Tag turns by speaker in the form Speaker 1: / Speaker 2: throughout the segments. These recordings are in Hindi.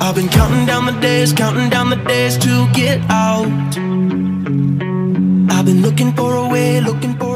Speaker 1: I've been counting down the days, counting down the days to get out. I've been looking for a way, looking for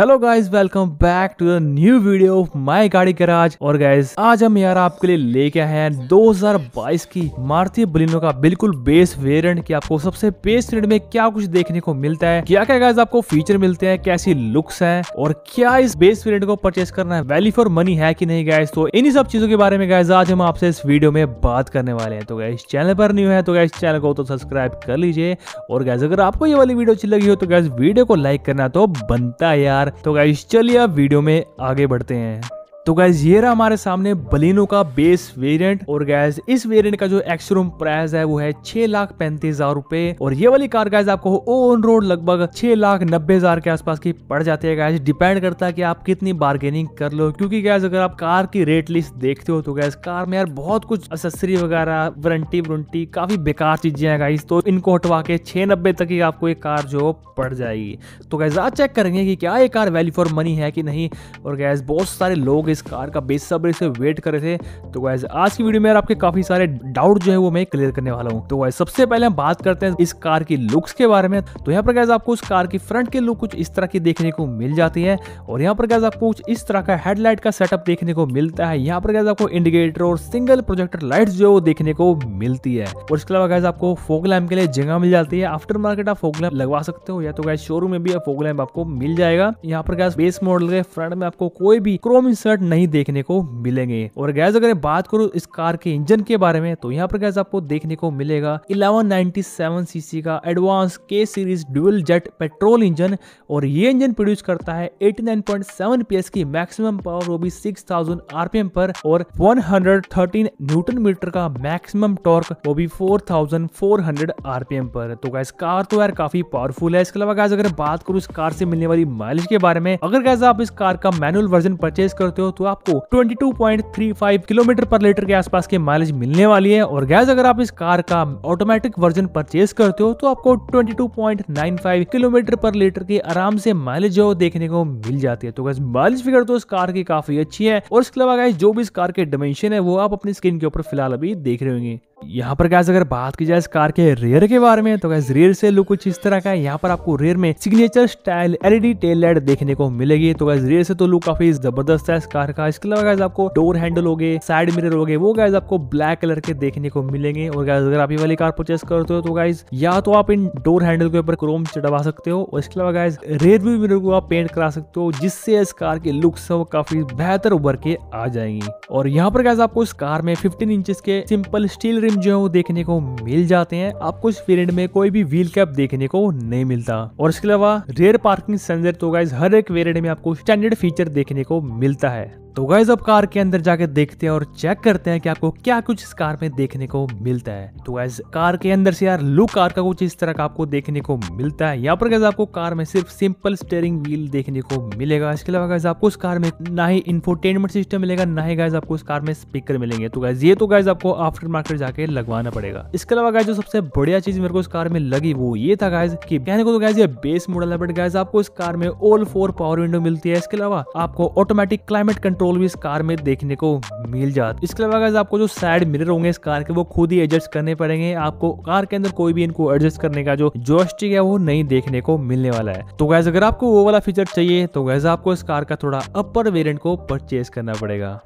Speaker 2: hello guys welcome back to the new video of my गाड़ी गैराज और गाइस आज हम यार आपके लिए लेके आए हैं 2022 की मारुति बलिनो का बिल्कुल बेस वेरिएंट की आपको सबसे बेस रेट में क्या कुछ देखने को मिलता है, क्या क्या गाइस आपको फीचर मिलते हैं, कैसी लुक्स हैं और क्या इस बेस वेरिएंट को परचेस करना है वैल्यू फॉर मनी है कि नहीं गाइस तो इन्हीं सब चीज़ों के बारे में गाइस आज हम आपसे इस वीडियो में बात करने वाले हैं। तो गाइस चैनल पर न्यू है तो गाइस चैनल को तो सब्सक्राइब कर लीजिए। और गाइस अगर आपको ये वाली वीडियो अच्छी लगी हो तो गाइस वीडियो को लाइक करना तो बनता है यार। तो गाइस चलिए आप वीडियो में आगे बढ़ते हैं। तो गैस ये रहा हमारे सामने बलिनो का बेस वेरिएंट और गैस इस वेरिएंट का जो एक्सरूम प्राइस है वो है छह लाख पैंतीस हज़ार रूपए। और ये वाली कार गैस आपको ऑन रोड लगभग छह लाख नब्बे हज़ार के आसपास की पड़ जाती है गैस डिपेंड करता है कि आप कितनी बार्गेनिंग कर लो। क्योंकि गैस अगर आप कार की रेट लिस्ट देखते हो तो गैस कार में यार बहुत कुछ असेसरी वगैरह वारंटी वारंटी काफ़ी बेकार चीज़ें हैं गाइस तो इनको हटवा के छह नब्बे तक ही आपको ये कार जो पड़ जाएगी। तो गैस आज चेक करेंगे कि क्या ये कार वैल्यू फॉर मनी है कि नहीं। और गैस बहुत सारे लोग इस कार का बेसब्री से वेट कर रहे थे। तो गैस आज की वीडियो में आपके काफ़ी सारे डाउट जो है वो मैं क्लियर करने वाला हूँ। तो गैस सबसे पहले हम बात करते हैं इस कार की लुक्स के बारे में। तो यहाँ पर गैस आपको उस कार की फ्रंट के लुक कुछ इस तरह की देखने को मिल जाती है। और यहाँ पर गैस आपको कुछ इस तरह का हेडलाइट का सेटअप देखने को मिलता है। यहाँ पर गैस आपको इंडिकेटर और सिंगल प्रोजेक्टर लाइट जो देखने को मिलती है। और इसके अलावा गैस आपको फोक लैम्प के लिए जगह मिल जाती है। आफ्टर मार्केट आप फोक लैम्प लगवा सकते हो या तो गैस शोरूम में भी फोक लैम्प आपको मिल जाएगा। यहाँ पर गैस बेस मॉडल के फ्रंट में आपको कोई भी क्रोम इंसर्ट नहीं देखने को मिलेंगे। और गैस अगर बात करूँ इस कार के इंजन के बारे में तो यहाँ पर गैस आपको देखने को मिलेगा 1197 सीसी का advance K series dual jet petrol engine और ये इंजन प्रोड्यूस करता है 89.7 पीएस की मैक्सिमम पावर वो भी 6000 आरपीएम पर, और 113 न्यूटन मीटर का मैक्सिमम टॉर्क वो भी 4400 आरपीएम पर। तो गैस कार तो यार काफ़ी पावरफुल है। इसके अलावा गैस अगर बात करूँ इस कार से मिलने वाली माइलेज के बारे में, अगर गैस आप इस कार का मैनुअल वर्जन परचेज करते हो तो आपको 22.35 किलोमीटर पर लीटर के आसपास की माइलेज मिलने वाली है। और गैस अगर आप इस कार का ऑटोमेटिक वर्जन परचेज करते हो तो आपको 22.95 किलोमीटर पर लीटर की आराम से माइलेज जो देखने को मिल जाती है। तो गैस माइलेज फिगर तो इस कार की काफ़ी अच्छी है। और इसके अलावा गैस जो भी इस कार के डिमेंशन है, वो आप अपनी स्क्रीन के ऊपर फ़िलहाल अभी देख रहे होंगे। यहाँ पर गैस अगर बात की जाए इस कार के रेयर के बारे में तो गैस रेयर से लुक कुछ इस तरह का है। यहाँ पर आपको रेयर में signature style LED tail light देखने को मिलेगी। तो गैस रेयर से तो लुक काफ़ी ज़बरदस्त है इस कार का। इसके अलावा गैस आपको डोर हैंडल हो गए साइड मिरर हो गए, वो गैस आपको ब्लैक कलर के देखने को मिलेंगे। और गैस अगर आप ये वाली कार परचेस करते हो तो गैस या तो आप इन डोर हैंडल के ऊपर क्रोम चढ़वा सकते हो, और इसके अलावा गैस रेयर व्यू मिरर को आप पेंट करा सकते हो, जिससे इस कार की लुक्स है वो काफ़ी बेहतर उभर के आ जाएँगी। और यहाँ पर गैस आपको इस कार में फिफ्टीन इंचेस के सिंपल स्टील रिम जो है वो देखने को मिल जाते हैं। आपको इस वेरियंट में कोई भी व्हील कैप देखने को नहीं मिलता। और इसके अलावा रेयर पार्किंग सेंसर तो गाइज़ हर एक वेरियंट में आपको स्टैंडर्ड फीचर देखने को मिलता है। तो गाइज़ अब कार के अंदर जाके देखते हैं और चेक करते हैं कि आपको क्या कुछ इस कार में देखने को मिलता है। तो गाइज़ कार के अंदर से यार लुक कार का कुछ इस तरह का आपको देखने को मिलता है। यहाँ पर गाइज़ आपको कार में सिर्फ़ सिंपल स्टेयरिंग व्हील देखने को मिलेगा। इसके अलावा गाइज़ आपको इस कार में ना ही इंफोटेनमेंट सिस्टम मिलेगा, ना ही गाइज़ आपको इस कार में स्पीकर मिलेंगे। तो गाइज़ ये तो गाइज़ आपको आफ्टर मार्केट जाके लगवाना पड़ेगा। इसके अलावा गाइज़ जो सबसे बढ़िया चीज़ मेरे को इस कार में लगी, वो ये था गाइज़ की कहने को तो गाइज़ ये बेस मॉडल है बट गाइज़ आपको इस कार में ऑल फोर पावर विंडो मिलती है। इसके अलावा आपको ऑटोमेटिक क्लाइमेट कंट्रोल भी इस कार में देखने को मिल जाता। इसके अलावा अगर आपको जो साइड मिरर होंगे इस कार के, वो खुद ही एडजस्ट करने पड़ेंगे। आपको कार के अंदर कोई भी इनको एडजस्ट करने का जो जोस्टिक है, वो नहीं देखने को मिलने वाला है। तो गैस अगर आपको वो वाला फीचर चाहिए तो गैस आपको इस कार का थोड़ा अपर वेरियंट को परचेज करना पड़ेगा।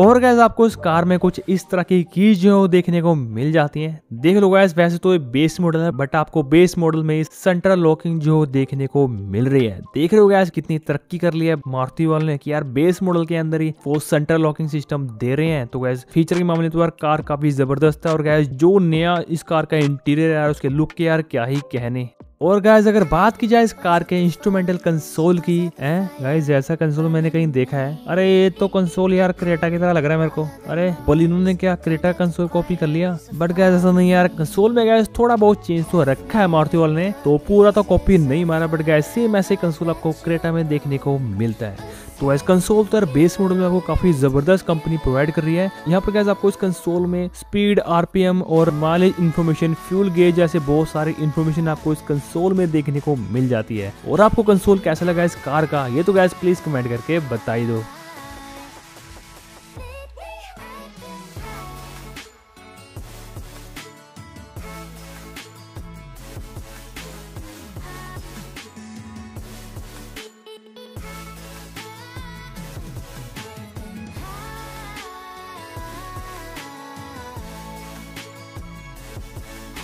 Speaker 2: और गैस आपको इस कार में कुछ इस तरह की कीज जो है देखने को मिल जाती हैं। देख लो गैस वैसे तो ये बेस मॉडल है बट आपको बेस मॉडल में सेंट्रल लॉकिंग जो देखने को मिल रही है। देख रहे हो गैस कितनी तरक्की कर ली है मारुति वाले ने कि यार बेस मॉडल के अंदर ही वो सेंट्रल लॉकिंग सिस्टम दे रहे हैं। तो गैस फीचर के मामले तो यार कार काफ़ी ज़बरदस्त है और गैस जो नया इस कार का इंटीरियर है उसके लुक के यार क्या ही कहने। और गाइज़ अगर बात की जाए इस कार के इंस्ट्रूमेंटल कंसोल की, है? गाइज़ ऐसा कंसोल मैंने कहीं देखा है। अरे, ये तो कंसोल यार क्रेटा की तरह लग रहा है मेरे को। अरे बोलिनो ने क्या क्रेटा कंसोल कॉपी कर लिया? बट गैस ऐसा नहीं यार। कंसोल में गैस थोड़ा बहुत चेंज तो रखा है मारुति वाले ने। तो पूरा तो कॉपी नहीं मारा बट गैस सेम ऐसे कंसोल आपको क्रेटा में देखने को मिलता है। तो इस कंसोल तो बेस मॉडल में आपको काफ़ी ज़बरदस्त कंपनी प्रोवाइड कर रही है। यहाँ पर आपको इस कंसोल में स्पीड आरपीएम और माइलेज इन्फॉर्मेशन फ्यूल गेज जैसे बहुत सारी इन्फॉर्मेशन आपको इस कंसोल में देखने को मिल जाती है। और आपको कंसोल कैसा लगा इस कार का? ये तो गैस प्लीज़ कमेंट करके बताई दो।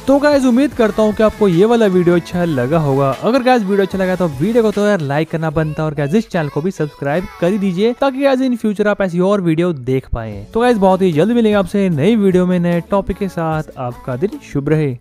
Speaker 2: तो गाइज़ उम्मीद करता हूँ कि आपको ये वाला वीडियो अच्छा लगा होगा। अगर गैस वीडियो अच्छा लगा तो वीडियो को तो यार लाइक करना बनता है और गैस इस चैनल को भी सब्सक्राइब कर दीजिए ताकि गैस इन फ्यूचर आप ऐसी और वीडियो देख पाए। तो गैस बहुत ही जल्द मिलेंगे आपसे नई वीडियो में नए टॉपिक के साथ। आपका दिन शुभ रहे।